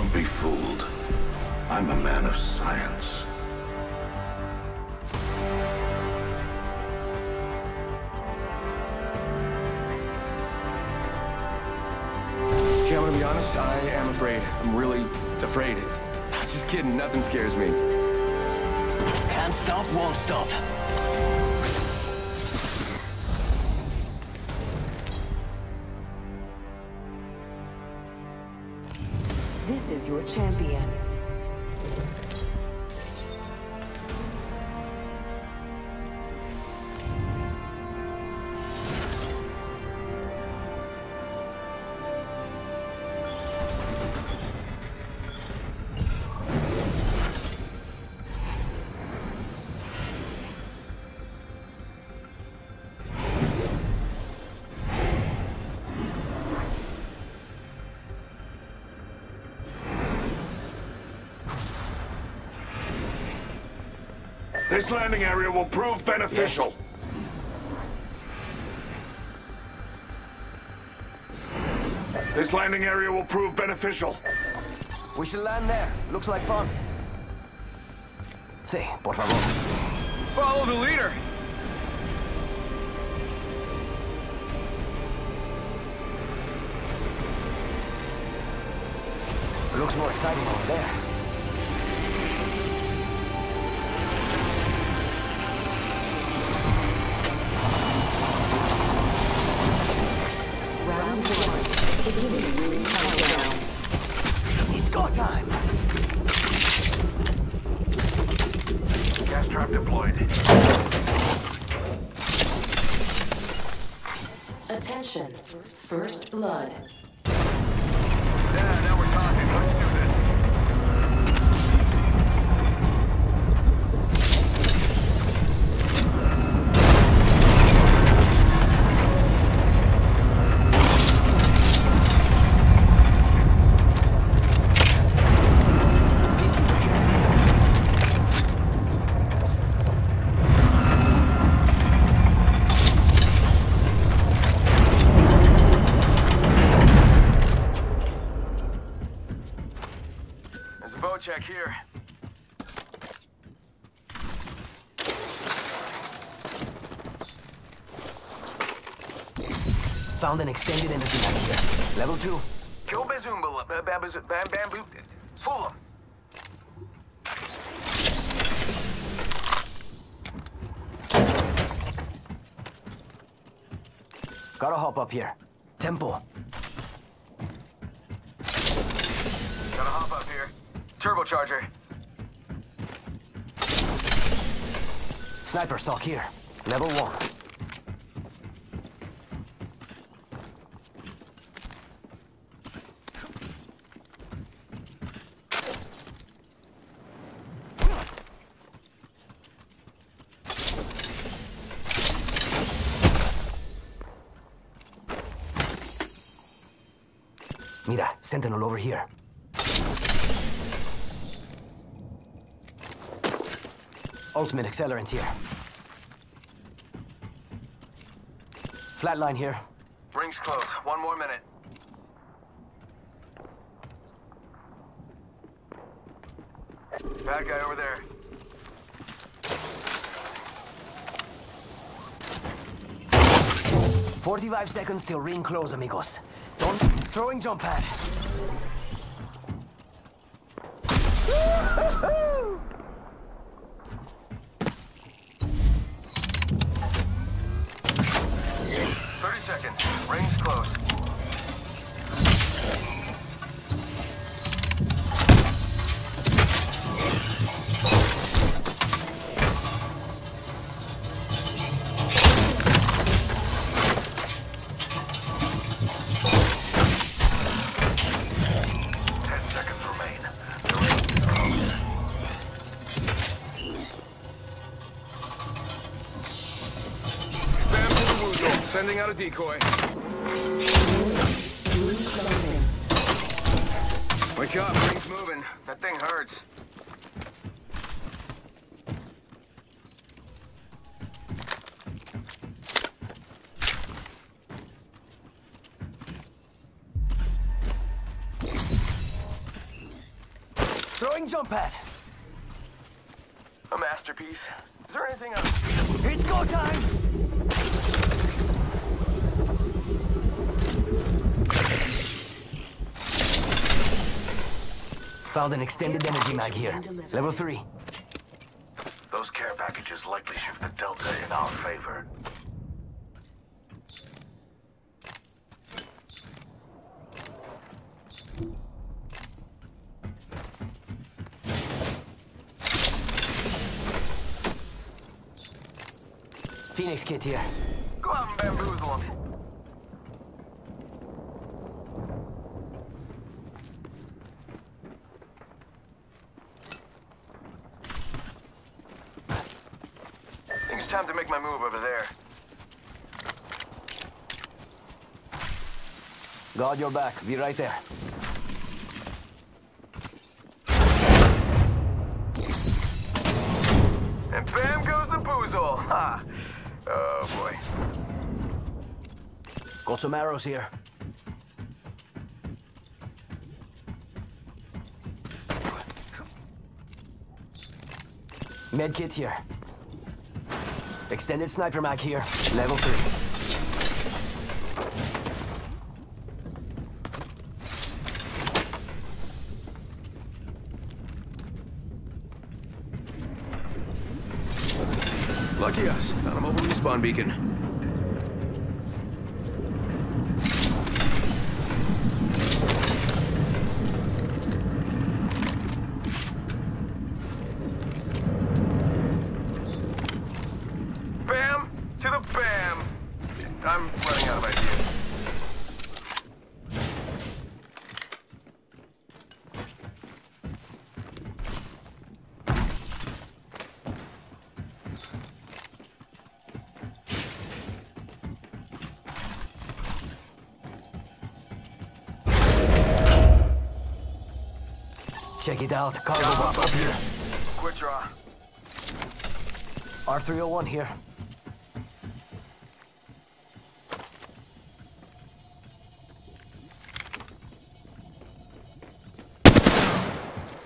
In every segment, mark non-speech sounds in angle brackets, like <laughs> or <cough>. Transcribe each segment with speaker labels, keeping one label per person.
Speaker 1: Don't be fooled. I'm a man of science.
Speaker 2: Okay, I'm gonna be honest, I am afraid. I'm really afraid. <laughs> Just kidding, nothing scares me.
Speaker 3: Can't stop, won't stop.
Speaker 4: Is your champion.
Speaker 1: This landing area will prove beneficial. This landing area will prove beneficial.
Speaker 3: We should land there. Looks like fun. Sí, por favor.
Speaker 2: Follow the leader!
Speaker 3: Looks more exciting over there.
Speaker 4: Blood.
Speaker 3: Here. Found an extended energy mag here. Level two.
Speaker 2: Kill Bazumba, uh, bamboo, bam, bamboo. Fool him.
Speaker 3: Gotta hop up here. Tempo.
Speaker 2: Turbocharger.
Speaker 3: Sniper stock here. Level one. Mira, sentinel over here. Ultimate accelerant here. Flatline here.
Speaker 2: Ring's close. One more minute. Bad guy over there.
Speaker 3: Forty-five seconds till ring close, amigos. Don't throwing jump pad. <laughs>
Speaker 2: Thirty seconds. Ring's close. Decoy. Wake up. Ring's moving. That thing hurts.
Speaker 3: Deploying jump pad.
Speaker 2: A masterpiece. Is there anything else?
Speaker 3: It's go time! Found an extended energy mag here. Level 3.
Speaker 1: Those care packages likely shift the Delta in our favor.
Speaker 3: Phoenix kit here.
Speaker 2: Go out and bamboozle them. I think it's time to make my move over there.
Speaker 3: Guard your back. Be right there.
Speaker 2: And bam goes the boozle. <laughs> Ha! Oh boy.
Speaker 3: Got some arrows here. Med kit here. Extended sniper mag here. Level 3.
Speaker 2: Respawn beacon.
Speaker 3: Check it out. Cargo bomb up here.
Speaker 2: Quick draw.
Speaker 3: R301 here.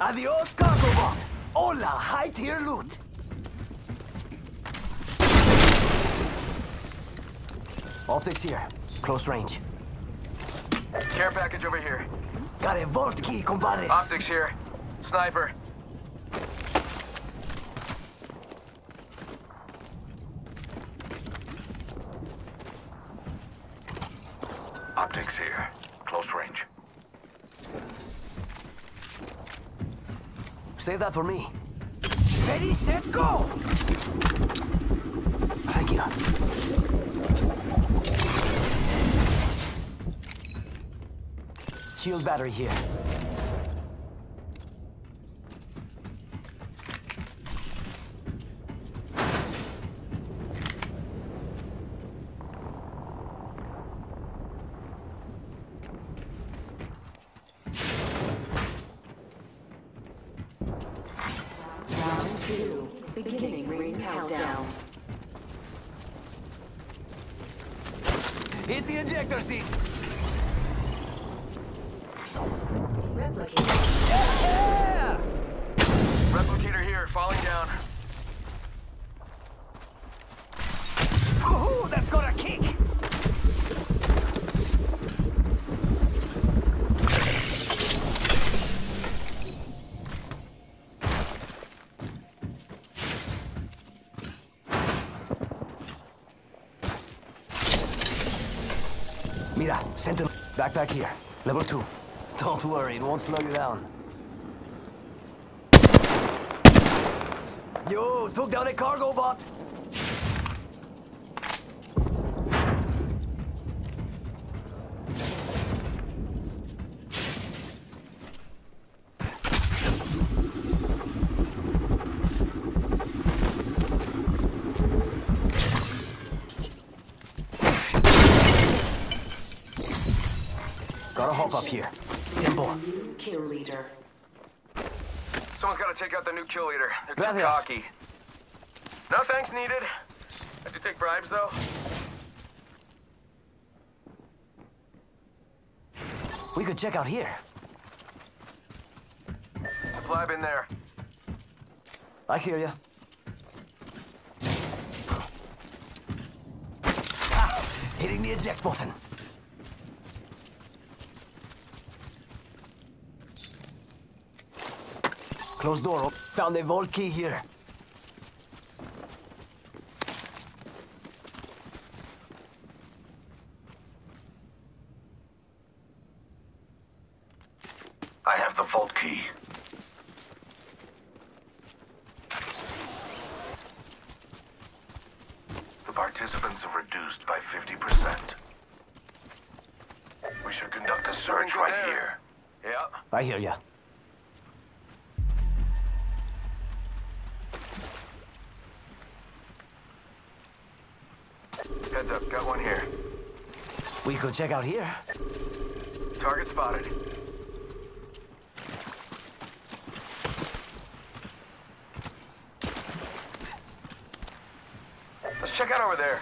Speaker 3: Adios, cargo bot. Hola, high tier loot. Optics here. Close range.
Speaker 2: Care package over here.
Speaker 3: Got a vault key, compadres.
Speaker 2: Optics here. Sniper.
Speaker 1: Optics here. Close range.
Speaker 3: Save that for me. Ready, set, go! Thank you. Shield battery here. Backpack here. Level 2. Don't worry, it won't slow you down. Yo, took down a cargo bot. Gotta hop up here. Tempo.
Speaker 4: New kill leader.
Speaker 2: Someone's got to take out the new kill leader. They're too cocky. No thanks needed. I do take bribes, though.
Speaker 3: We could check out here.
Speaker 2: supply bin there.
Speaker 3: I hear ya. Ah, hitting the eject button. Closed door. Found the vault key here.
Speaker 1: I have the vault key. The participants have reduced by 50%. We should conduct a search right
Speaker 2: there.
Speaker 1: here.
Speaker 2: Yeah.
Speaker 3: I hear ya. We could check out here.
Speaker 2: Target spotted. Let's check out over there.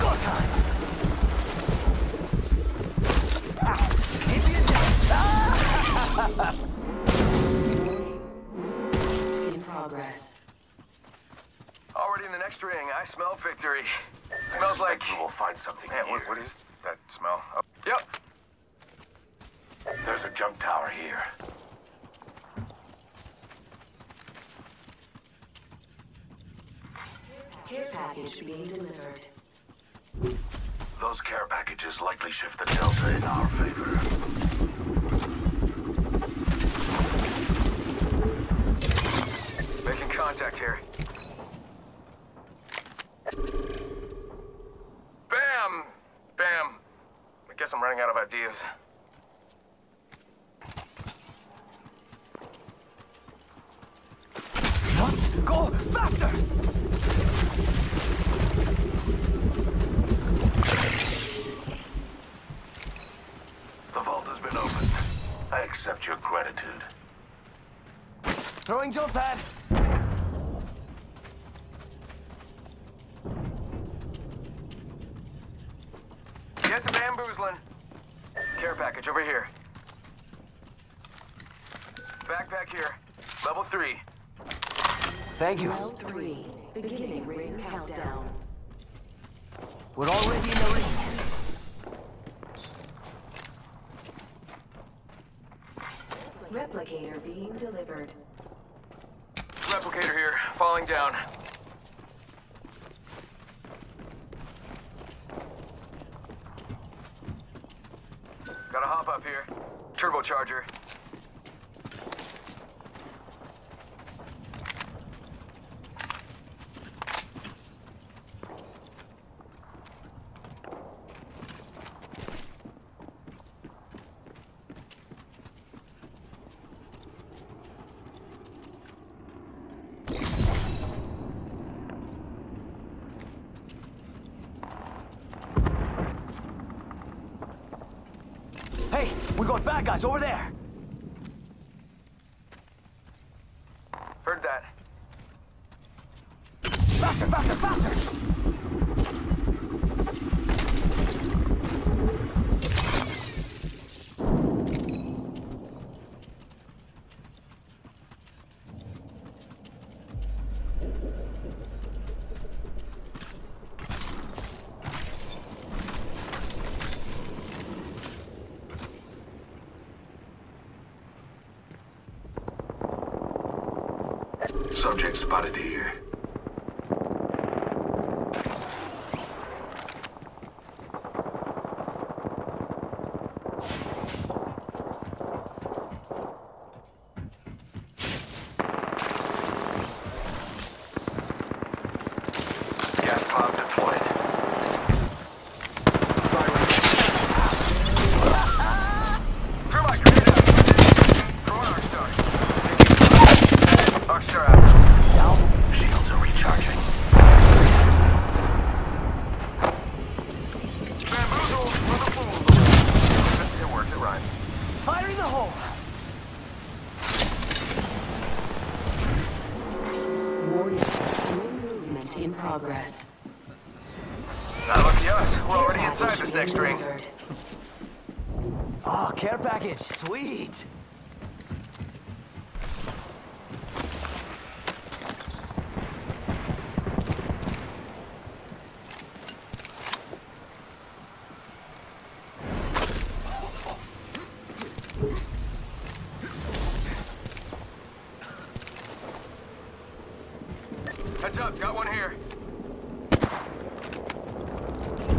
Speaker 3: Go time. Ah, hit.
Speaker 4: In progress.
Speaker 2: Already in the next ring, I smell victory. Smells like...
Speaker 1: We will find something
Speaker 2: Man,
Speaker 1: here.
Speaker 2: what, what is that smell? Oh, yep.
Speaker 1: There's a jump tower here.
Speaker 4: Care package being delivered.
Speaker 1: Those care packages likely shift the delta in our favor.
Speaker 2: Making contact here. Bam! Bam. I guess I'm running out of ideas.
Speaker 3: Must go faster.
Speaker 1: The vault has been opened. I accept your gratitude.
Speaker 3: Throwing jump pad.
Speaker 2: Get the bamboozling. Care package over here. Backpack here. Level three.
Speaker 3: Thank you.
Speaker 4: Round three. Beginning ring countdown.
Speaker 3: We're already in the ring.
Speaker 4: Replicator being delivered.
Speaker 2: Replicator here. Falling down. Gotta hop up here. Turbocharger.
Speaker 3: Hey, we got bad guys over there.
Speaker 2: Heard that.
Speaker 3: Faster, faster, faster.
Speaker 1: Subject spotted here. Gas cloud deployed.
Speaker 2: Throw my grenade out. Throw an arc star. Arc star out.
Speaker 1: Shields are recharging.
Speaker 2: Bamboozle for the fools. It worked, it rhymed.
Speaker 3: Fire in the hole.
Speaker 4: Warrior. Ring movement in progress.
Speaker 2: Now lucky us. We're already
Speaker 4: Care
Speaker 2: inside
Speaker 4: package
Speaker 2: this
Speaker 4: being
Speaker 2: next ring.
Speaker 4: delivered.
Speaker 3: Oh, care package. Sweet.
Speaker 2: Heads up, got one here.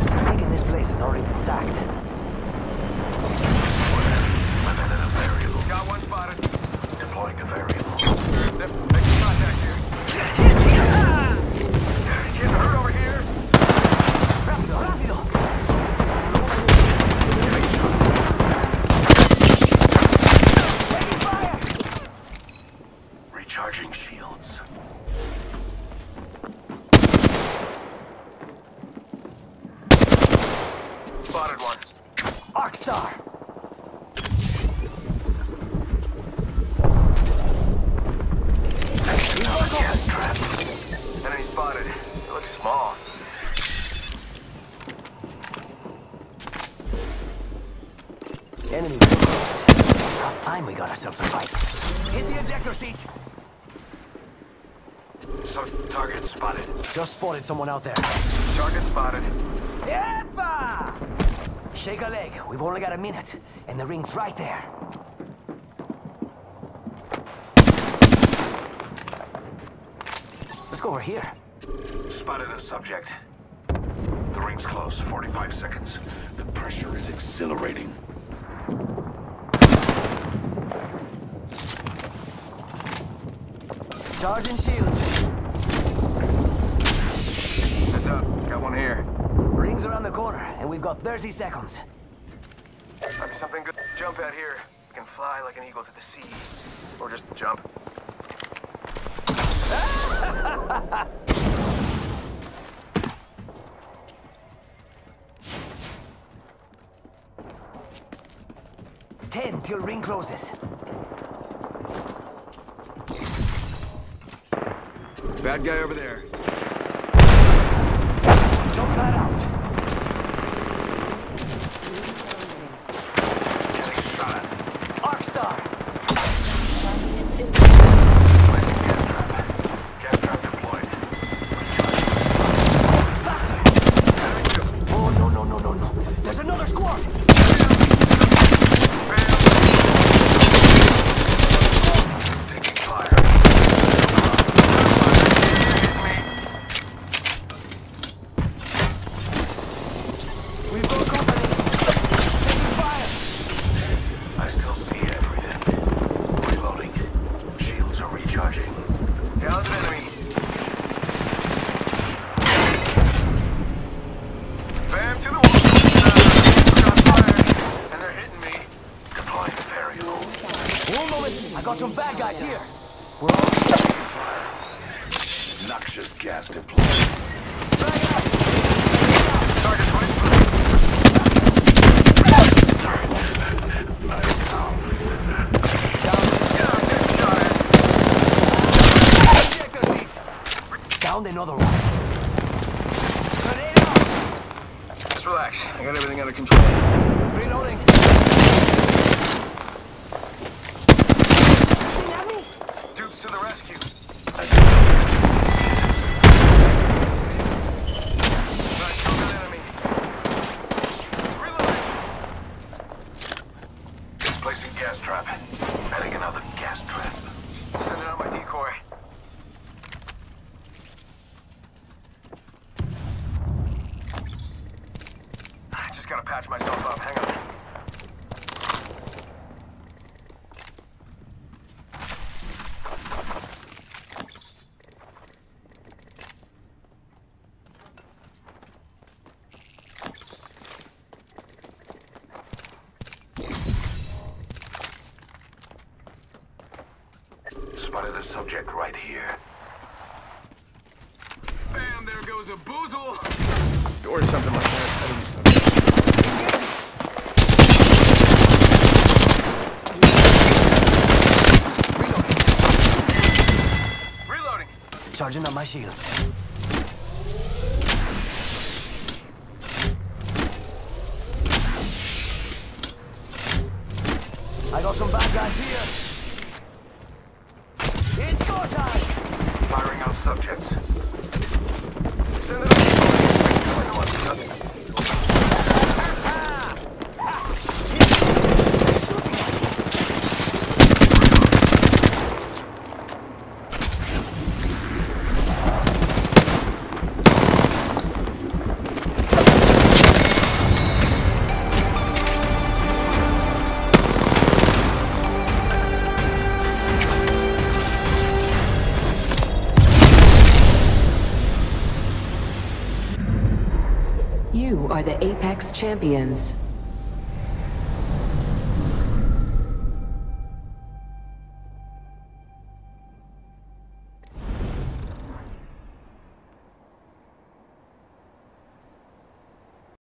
Speaker 3: I Thinking this place has already been sacked.
Speaker 1: Living in a variable.
Speaker 2: Got one spotted.
Speaker 3: Seat!
Speaker 1: So target spotted.
Speaker 3: Just spotted someone out there.
Speaker 2: Target spotted.
Speaker 3: Epa! Shake a leg. We've only got a minute, and the ring's right there. Let's go over here.
Speaker 1: Spotted a subject. The ring's close. 45 seconds. The pressure is exhilarating.
Speaker 3: Charging shields.
Speaker 2: Heads up, got one here.
Speaker 3: Ring's around the corner, and we've got 30 seconds.
Speaker 2: Might be something good to jump at here. We can fly like an eagle to the sea. Or just jump.
Speaker 3: Ten till ring closes.
Speaker 2: Bad guy over there.
Speaker 3: Jump that out.
Speaker 1: Shot oh, at.
Speaker 3: Arcstar.
Speaker 1: Placing gas trap. Gas trap deployed. Recharging.
Speaker 3: Faster. Oh, no, no, no, no, no. There's another squad.
Speaker 1: Taking fire.
Speaker 3: We've got company. Taking fire.
Speaker 1: I still see everything. Reloading. Shields are recharging.
Speaker 2: Down an enemy. Bam to the wall. Uh, shots fired. And they're hitting me.
Speaker 1: Deploying a variable.
Speaker 3: One moment. I got some bad guys here. We're all
Speaker 1: Noxious gas deployed.
Speaker 3: bad guys.
Speaker 2: Target 20. Yeah, I'm getting shot at.
Speaker 3: Ejector Downed another one.
Speaker 2: Just relax. I got everything under control.
Speaker 3: Reloading. Shooting at me?
Speaker 2: Dupes to the rescue. Nice, killed an enemy. Reloading.
Speaker 1: Placing gas trap. Adding another gas trap.
Speaker 2: Sending out my decoy. I just gotta patch myself up. Hang on.
Speaker 1: Spotted the subject right here.
Speaker 2: Bam, there goes a boozle. Or something like that. Reloading.
Speaker 3: Charging up my shields. I got some bad guys here.
Speaker 4: The Apex Champions.